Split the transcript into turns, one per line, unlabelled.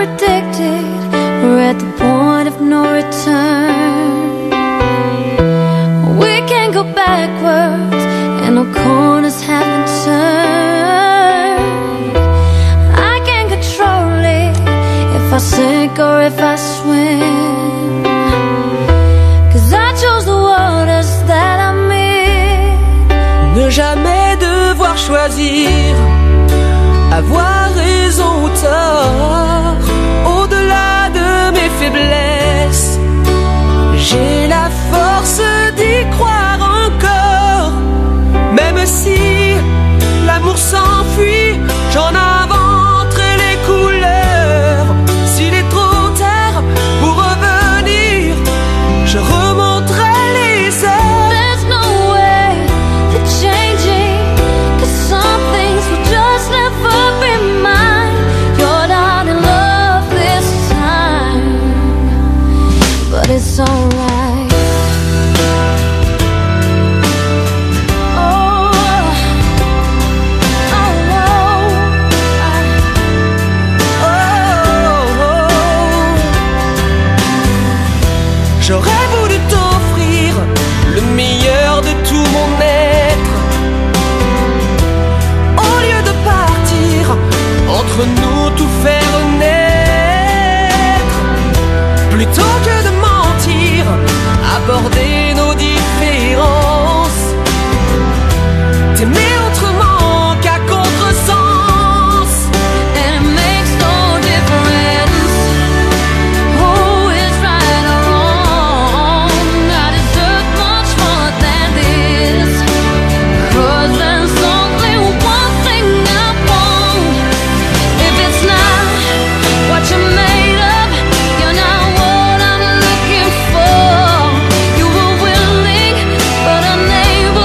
predicted. We're at the point of no return. We can't go backwards, and no corners haven't turned. I can't control it if I sink or if I swim. Cause I chose the waters that I'm in.
Ne jamais devoir choisir, avoir raison ou tort J'aurais voulu t'offrir le meilleur de tout mon être. Au lieu de partir, entre nous tout faire naître. Plutôt que